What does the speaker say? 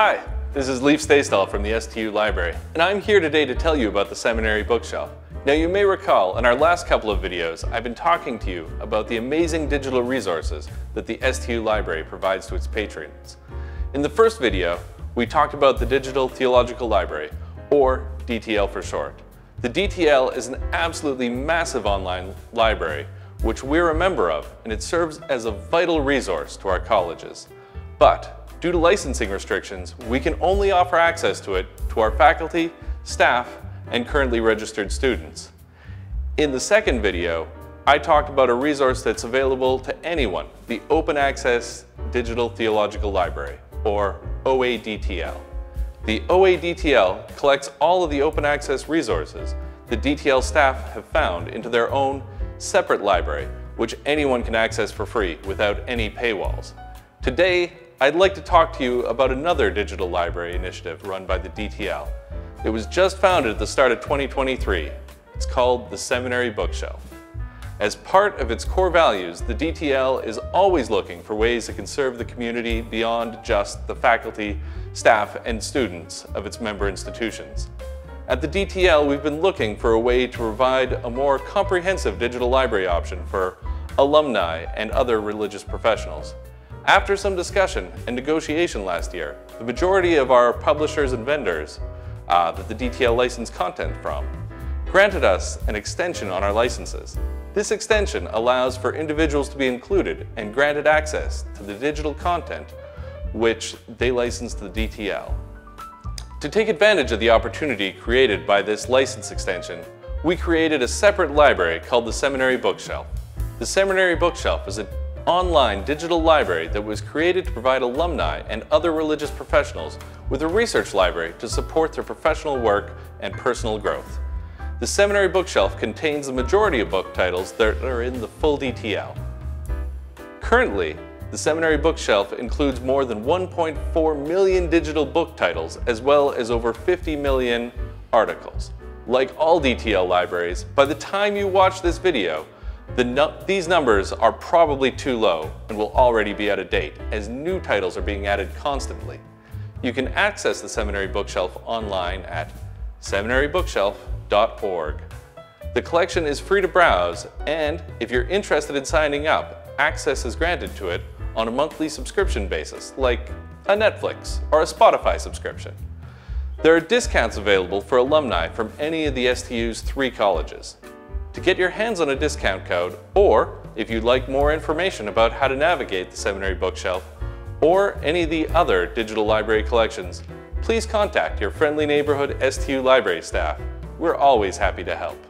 Hi, this is Leif Staysdal from the STU Library, and I'm here today to tell you about the Seminary Bookshelf. Now you may recall in our last couple of videos, I've been talking to you about the amazing digital resources that the STU Library provides to its patrons. In the first video, we talked about the Digital Theological Library, or DTL for short. The DTL is an absolutely massive online library which we're a member of, and it serves as a vital resource to our colleges. But due to licensing restrictions, we can only offer access to it to our faculty, staff, and currently registered students. In the second video, I talked about a resource that's available to anyone, the Open Access Digital Theological Library, or OADTL. The OADTL collects all of the open access resources the DTL staff have found into their own separate library, which anyone can access for free without any paywalls. Today, I'd like to talk to you about another digital library initiative run by the DTL. It was just founded at the start of 2023. It's called the Seminary Bookshelf. As part of its core values, the DTL is always looking for ways it can serve the community beyond just the faculty, staff, and students of its member institutions. At the DTL, we've been looking for a way to provide a more comprehensive digital library option for alumni and other religious professionals. After some discussion and negotiation last year, the majority of our publishers and vendors uh, that the DTL licensed content from granted us an extension on our licenses. This extension allows for individuals to be included and granted access to the digital content which they license to the DTL. To take advantage of the opportunity created by this license extension, we created a separate library called the Seminary Bookshelf. The Seminary Bookshelf is an online digital library that was created to provide alumni and other religious professionals with a research library to support their professional work and personal growth. The Seminary Bookshelf contains the majority of book titles that are in the full DTL. Currently, the Seminary Bookshelf includes more than 1.4 million digital book titles, as well as over 50 million articles. Like all DTL libraries, by the time you watch this video, the no these numbers are probably too low and will already be out of date, as new titles are being added constantly. You can access the Seminary Bookshelf online at seminarybookshelf.org. The collection is free to browse, and if you're interested in signing up, access is granted to it on a monthly subscription basis, like a Netflix or a Spotify subscription. There are discounts available for alumni from any of the STU's three colleges. To get your hands on a discount code, or if you'd like more information about how to navigate the Seminary Bookshelf, or any of the other digital library collections, please contact your friendly neighborhood STU library staff. We're always happy to help.